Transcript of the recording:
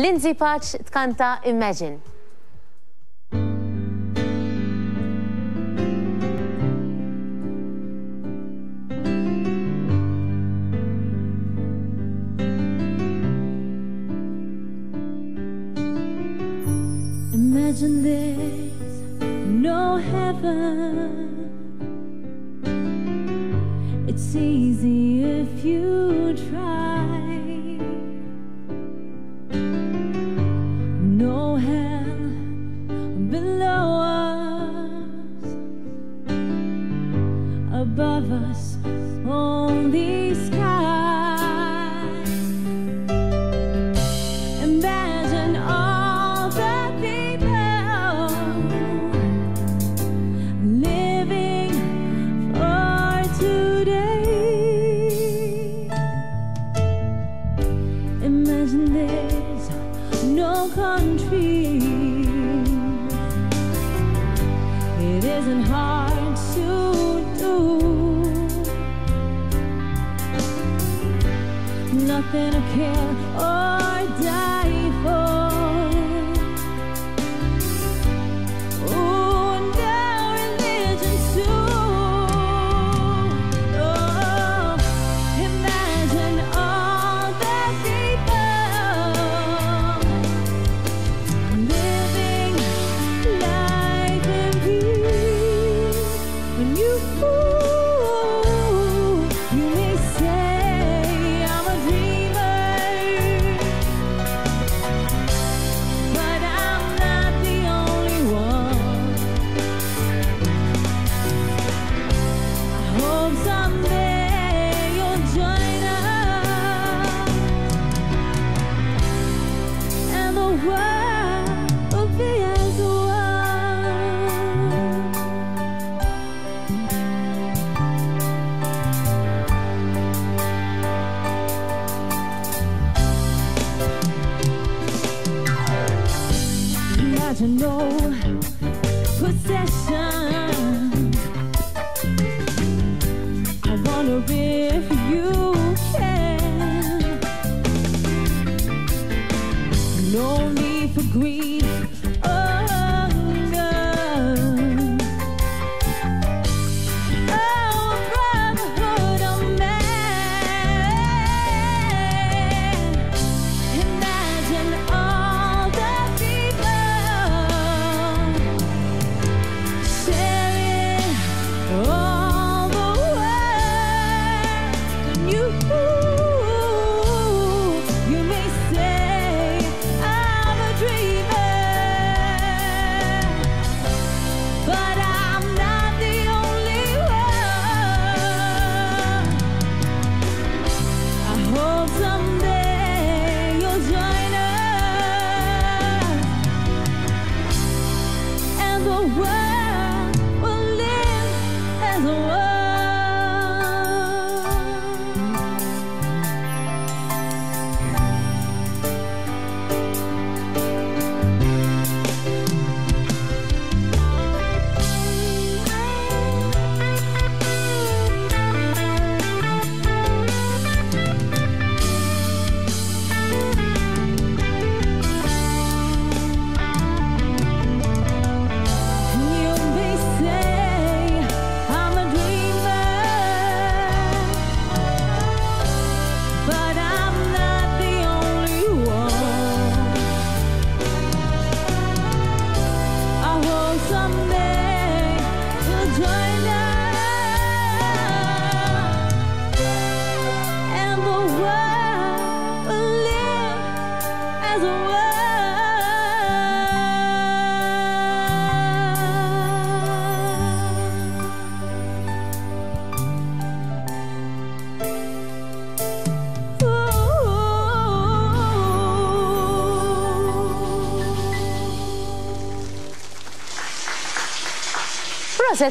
Lyndsay Pace tkanta Imagine. Imagine this, no heaven. It's easy if you of us on the sky. Imagine all the people living for today. Imagine there's no country. It isn't hard to do nothing to care oh, or die for. possession. the world. Sẽ